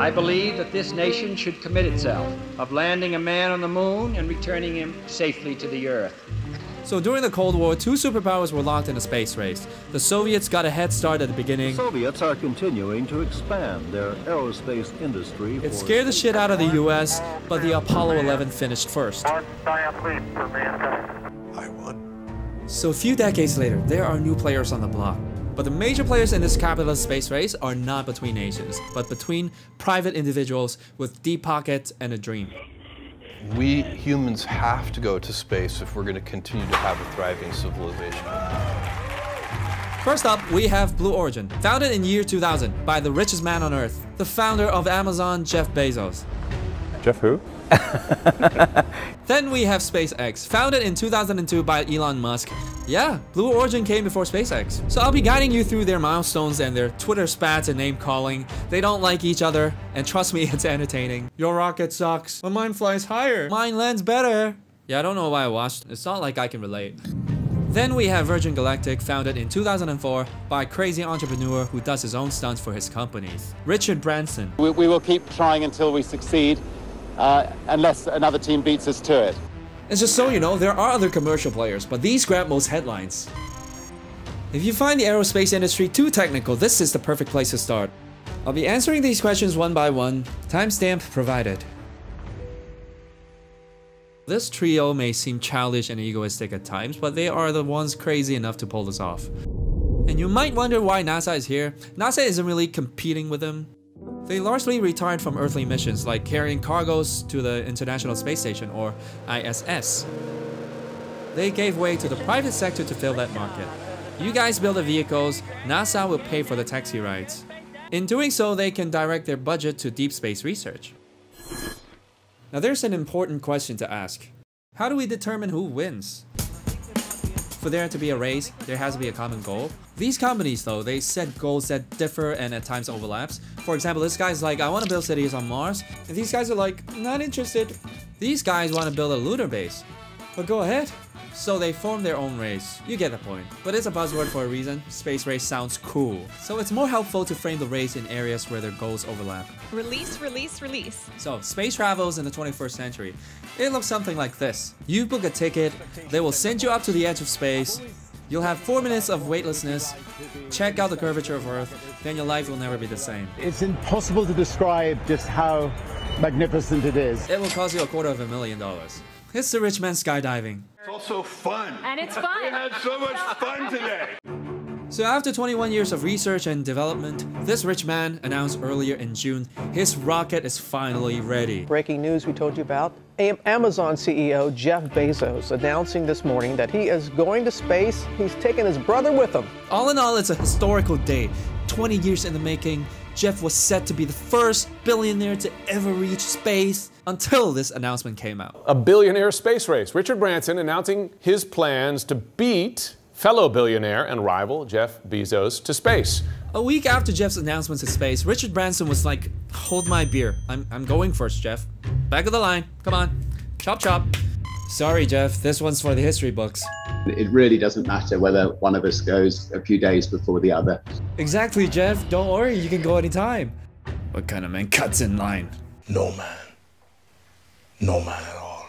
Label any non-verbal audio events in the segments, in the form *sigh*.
I believe that this nation should commit itself of landing a man on the moon and returning him safely to the earth. So during the Cold War, two superpowers were locked in a space race. The Soviets got a head start at the beginning. Soviets are continuing to expand their aerospace industry. It scared the shit out of the US, but the Apollo 11 finished first. I won. So a few decades later, there are new players on the block. But the major players in this capitalist space race are not between nations, but between private individuals with deep pockets and a dream. We humans have to go to space if we're going to continue to have a thriving civilization. First up, we have Blue Origin, founded in year 2000 by the richest man on earth, the founder of Amazon, Jeff Bezos. Jeff who? *laughs* then we have SpaceX, founded in 2002 by Elon Musk. Yeah, Blue Origin came before SpaceX. So I'll be guiding you through their milestones and their Twitter spats and name calling. They don't like each other, and trust me, *laughs* it's entertaining. Your rocket sucks, but mine flies higher. Mine lands better. Yeah, I don't know why I watched. It's not like I can relate. Then we have Virgin Galactic, founded in 2004 by a crazy entrepreneur who does his own stunts for his companies, Richard Branson. We, we will keep trying until we succeed uh, unless another team beats us to it. And just so you know, there are other commercial players, but these grab most headlines. If you find the aerospace industry too technical, this is the perfect place to start. I'll be answering these questions one by one, timestamp provided. This trio may seem childish and egoistic at times, but they are the ones crazy enough to pull this off. And you might wonder why NASA is here. NASA isn't really competing with them. They largely retired from earthly missions like carrying cargoes to the International Space Station or ISS. They gave way to the private sector to fill that market. You guys build the vehicles, NASA will pay for the taxi rides. In doing so, they can direct their budget to deep space research. Now there's an important question to ask. How do we determine who wins? For there to be a race, there has to be a common goal. These companies though, they set goals that differ and at times overlaps. For example, this guy's like, I want to build cities on Mars. And these guys are like, not interested. These guys want to build a lunar base. But go ahead. So they form their own race. You get the point. But it's a buzzword for a reason. Space race sounds cool. So it's more helpful to frame the race in areas where their goals overlap. Release, release, release. So space travels in the 21st century. It looks something like this. You book a ticket, they will send you up to the edge of space, You'll have four minutes of weightlessness, check out the curvature of Earth, then your life will never be the same. It's impossible to describe just how magnificent it is. It will cost you a quarter of a million dollars. It's the rich man skydiving. It's also fun. And it's fun. we had so much fun today. So after 21 years of research and development, this rich man announced earlier in June his rocket is finally ready. Breaking news we told you about. Amazon CEO Jeff Bezos announcing this morning that he is going to space. He's taking his brother with him. All in all, it's a historical day. 20 years in the making, Jeff was set to be the first billionaire to ever reach space until this announcement came out. A billionaire space race. Richard Branson announcing his plans to beat fellow billionaire and rival Jeff Bezos to space. A week after Jeff's announcement to space, Richard Branson was like, hold my beer. I'm, I'm going first, Jeff. Back of the line. Come on. Chop chop. Sorry, Jeff. This one's for the history books. It really doesn't matter whether one of us goes a few days before the other. Exactly, Jeff. Don't worry. You can go anytime. What kind of man cuts in line? No man. No man at all.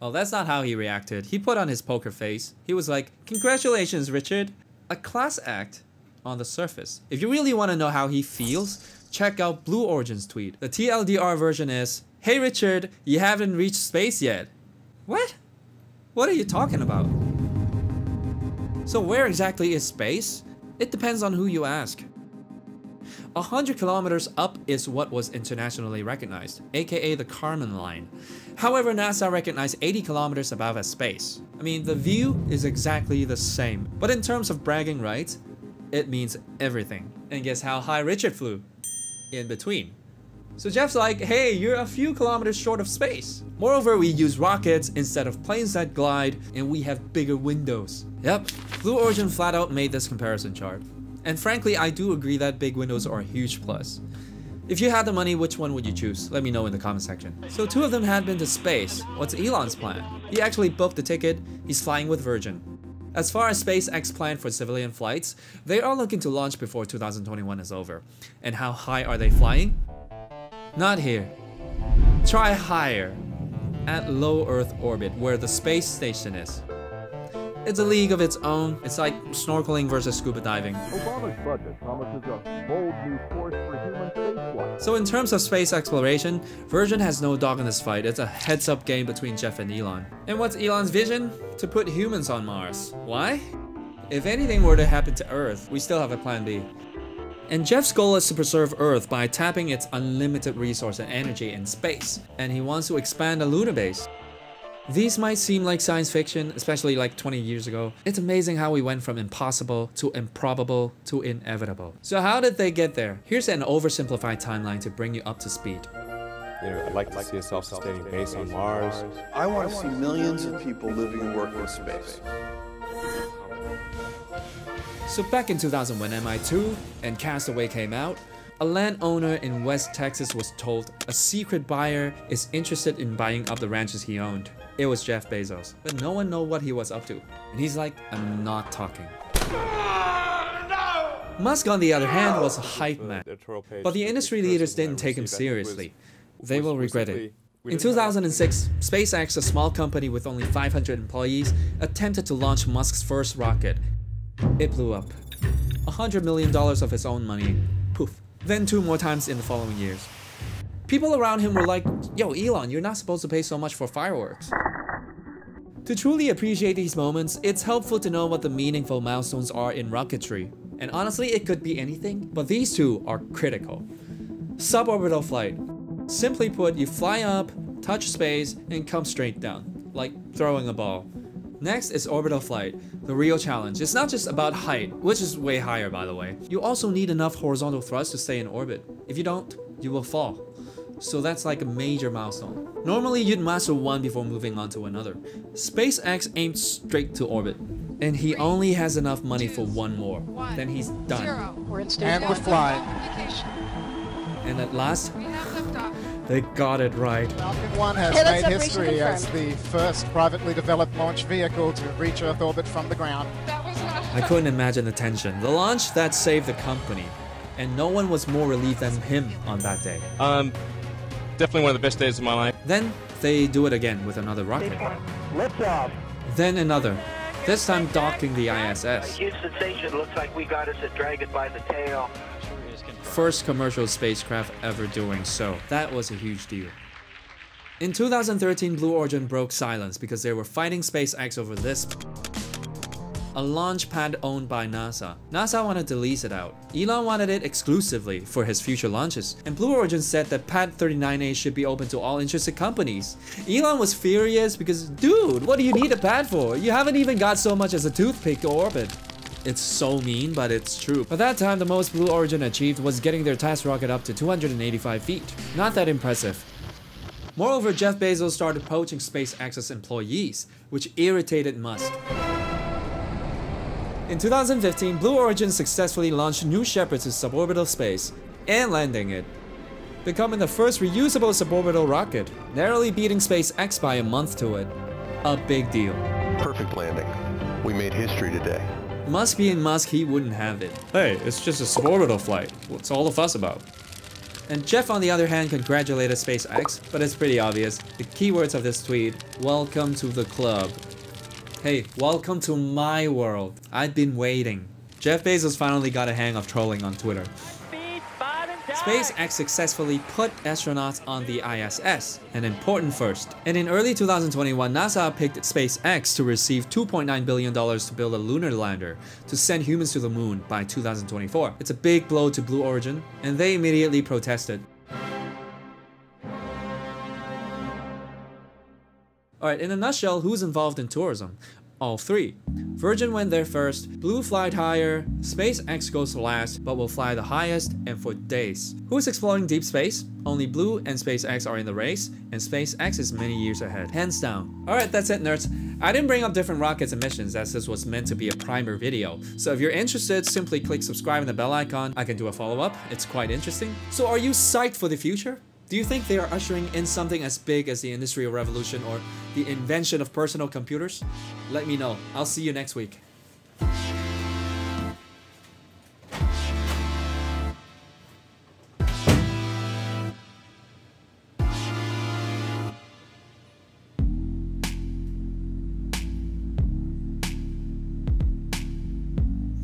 Well, that's not how he reacted. He put on his poker face. He was like, Congratulations, Richard. A class act on the surface. If you really want to know how he feels, check out Blue Origin's tweet. The TLDR version is, Hey Richard, you haven't reached space yet. What? What are you talking about? So where exactly is space? It depends on who you ask. 100 kilometers up is what was internationally recognized, aka the Kármán line. However, NASA recognized 80 kilometers above as space. I mean, the view is exactly the same, but in terms of bragging rights, it means everything. And guess how high Richard flew? In between. So Jeff's like, hey, you're a few kilometers short of space. Moreover, we use rockets instead of planes that glide, and we have bigger windows. Yep, Blue Origin flat out made this comparison chart. And frankly, I do agree that big windows are a huge plus. If you had the money, which one would you choose? Let me know in the comment section. So two of them had been to space. What's Elon's plan? He actually booked the ticket, he's flying with Virgin. As far as SpaceX plan for civilian flights, they are looking to launch before 2021 is over. And how high are they flying? Not here. Try higher, at low Earth orbit where the space station is. It's a league of its own. It's like snorkeling versus scuba diving. Obama's budget promises a bold new course for human spaceflight. So in terms of space exploration, Virgin has no dog in this fight. It's a heads-up game between Jeff and Elon. And what's Elon's vision? To put humans on Mars. Why? If anything were to happen to Earth, we still have a plan B. And Jeff's goal is to preserve Earth by tapping its unlimited resource and energy in space, and he wants to expand the lunar base. These might seem like science fiction, especially like 20 years ago. It's amazing how we went from impossible to improbable to inevitable. So how did they get there? Here's an oversimplified timeline to bring you up to speed. You know, I'd like to see a self-sustaining base on Mars. I want to see millions of people living and working in space. So back in 2000 when MI2 and Castaway came out, a landowner in West Texas was told a secret buyer is interested in buying up the ranches he owned. It was Jeff Bezos, but no one knew what he was up to. And he's like, I'm not talking. Musk on the other hand was a hype man, but the industry leaders didn't take him seriously. They will regret it. In 2006, SpaceX, a small company with only 500 employees, attempted to launch Musk's first rocket. It blew up. A $100 million of his own money. Poof. Then two more times in the following years. People around him were like, yo Elon, you're not supposed to pay so much for fireworks. To truly appreciate these moments, it's helpful to know what the meaningful milestones are in rocketry. And honestly, it could be anything, but these two are critical. Suborbital flight. Simply put, you fly up, touch space, and come straight down, like throwing a ball. Next is orbital flight, the real challenge. It's not just about height, which is way higher by the way. You also need enough horizontal thrust to stay in orbit. If you don't, you will fall. So that's like a major milestone. Normally you'd master one before moving on to another. SpaceX aimed straight to orbit. And he only has enough money for one more. Then he's done. we're in space And we're flying. And at last, they got it right. Falcon 1 has Okay, made separation history as the first privately developed launch vehicle to reach Earth orbit from the ground. I couldn't imagine the tension. The launch that saved the company. And no one was more relieved than him on that day. Um, definitely one of the best days of my life. Then they do it again with another rocket. Liftoff. Then another. This time docking the ISS. Houston Station looks like we got us a dragon by the tail. First commercial spacecraft ever doing so. That was a huge deal. In 2013, Blue Origin broke silence because they were fighting SpaceX over this a launch pad owned by NASA. NASA wanted to lease it out. Elon wanted it exclusively for his future launches, and Blue Origin said that Pad 39A should be open to all interested companies. Elon was furious because, dude, what do you need a pad for? You haven't even got so much as a toothpick to orbit. It's so mean, but it's true. At that time, the most Blue Origin achieved was getting their test rocket up to 285 feet. Not that impressive. Moreover, Jeff Bezos started poaching SpaceX's employees, which irritated Musk. In 2015, Blue Origin successfully launched New Shepard to suborbital space and landing it, becoming the first reusable suborbital rocket, narrowly beating SpaceX by a month to it. A big deal. Perfect landing. We made history today. Musk being Musk, he wouldn't have it. Hey, it's just a suborbital flight. What's all the fuss about? And Jeff, on the other hand, congratulated SpaceX, but it's pretty obvious. The keywords of this tweet, welcome to the club. Hey, welcome to my world. I've been waiting. Jeff Bezos finally got a hang of trolling on Twitter. SpaceX successfully put astronauts on the ISS, an important first. And in early 2021, NASA picked SpaceX to receive $2.9 billion to build a lunar lander to send humans to the moon by 2024. It's a big blow to Blue Origin, and they immediately protested. Alright, in a nutshell, who's involved in tourism? All three. Virgin went there first, Blue flied higher, SpaceX goes last, but will fly the highest and for days. Who's exploring deep space? Only Blue and SpaceX are in the race, and SpaceX is many years ahead, hands down. Alright, that's it nerds. I didn't bring up different rockets and missions as this was meant to be a primer video. So if you're interested, simply click subscribe and the bell icon. I can do a follow-up, it's quite interesting. So are you psyched for the future? Do you think they are ushering in something as big as the Industrial Revolution or the invention of personal computers? Let me know. I'll see you next week.